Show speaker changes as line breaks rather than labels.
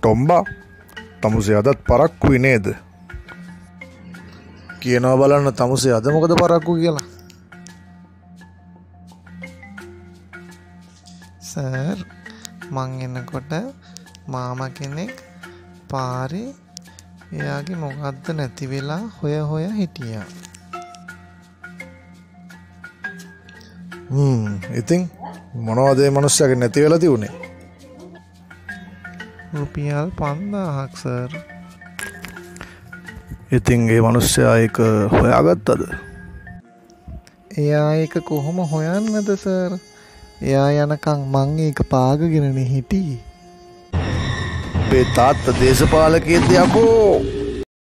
ටොම්බා තමුසේ අදත් පරක්කුයි නේද? කියනවා බලන්න තමුසේ අද මොකද පරක්කු කියලා.
සර් මං එන්නකොට මාම කෙනෙක් පාරි එයාගේ මොකක්ද නැති වෙලා හොය හොය හිටියා.
ඉතින් මොනවදේ මනුස්්‍යක නැති වෙලා තිවුණේ
රුපියල් පන්දාහක් සර්.
ඉතින් ඒ මනුස්්‍යයා එක හොයාගත්තද?
එයා එක කොහොම හොයන්නද සර්? එයා යනකං මං ඒක පාගගෙනන හිටී
අපේ තාත්ත දේශපාලකයද යකෝ